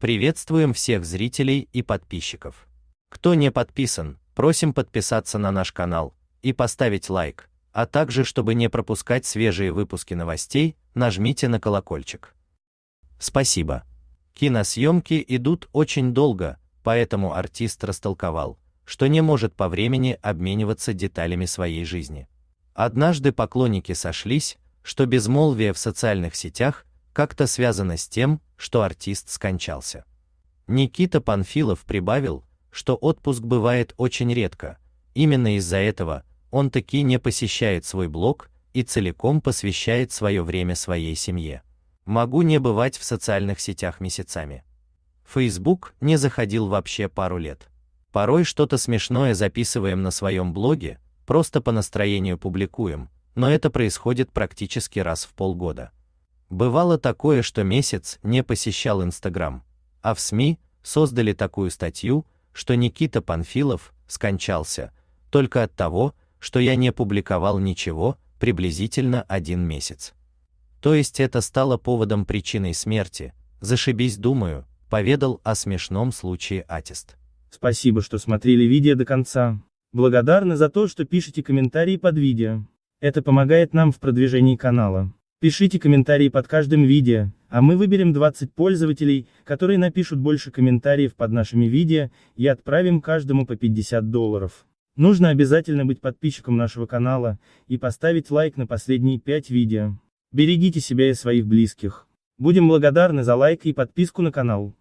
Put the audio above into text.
Приветствуем всех зрителей и подписчиков. Кто не подписан, просим подписаться на наш канал и поставить лайк, а также, чтобы не пропускать свежие выпуски новостей, нажмите на колокольчик. Спасибо. Киносъемки идут очень долго, поэтому артист растолковал, что не может по времени обмениваться деталями своей жизни. Однажды поклонники сошлись, что безмолвие в социальных сетях как-то связано с тем, что артист скончался. Никита Панфилов прибавил, что отпуск бывает очень редко. Именно из-за этого он таки не посещает свой блог и целиком посвящает свое время своей семье. Могу не бывать в социальных сетях месяцами. Facebook не заходил вообще пару лет. Порой что-то смешное записываем на своем блоге, просто по настроению публикуем, но это происходит практически раз в полгода. Бывало такое, что месяц не посещал Инстаграм, а в СМИ создали такую статью, что Никита Панфилов скончался только от того, что я не публиковал ничего приблизительно один месяц. То есть это стало поводом причиной смерти. Зашибись, думаю, поведал о смешном случае артист. Спасибо, что смотрели видео до конца. Благодарны за то, что пишете комментарии под видео. Это помогает нам в продвижении канала. Пишите комментарии под каждым видео, а мы выберем 20 пользователей, которые напишут больше комментариев под нашими видео, и отправим каждому по 50 долларов. Нужно обязательно быть подписчиком нашего канала, и поставить лайк на последние 5 видео. Берегите себя и своих близких. Будем благодарны за лайк и подписку на канал.